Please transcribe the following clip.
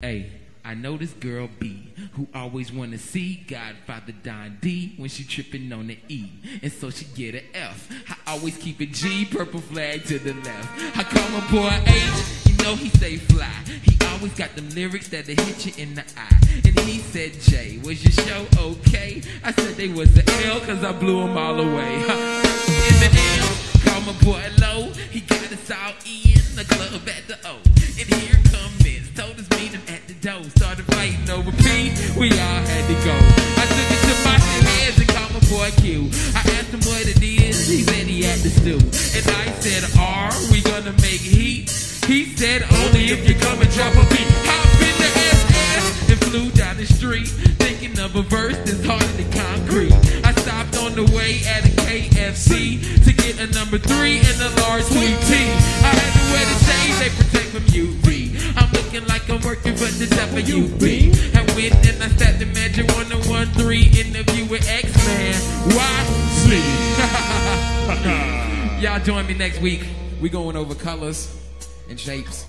Hey, I know this girl B, who always wanna see Godfather Don D when she tripping on the E, and so she get an F. I always keep a G, purple flag to the left. I call my boy H, you know he stay fly. He always got them lyrics that'll hit you in the eye. And he said, J, was your show okay? I said they was the L, cause I blew them all away. in the L, call my boy Low, he got us all in the club at door. Started fighting over P, we all had to go. I took it to my hands and called my boy Q. I asked him what it is, he said he had to stew. And I said, are we gonna make heat? He said, only if you come and drop a beat. Hop in the SS and flew down the street, thinking of a verse that's harder than concrete. I stopped on the way at a KFC to get a number three and a large sweet tea. I had to wear the working for the WB. And went and I sat the Magic 1013 interview with X-Man. Why? Y'all join me next week. We going over colors and shapes.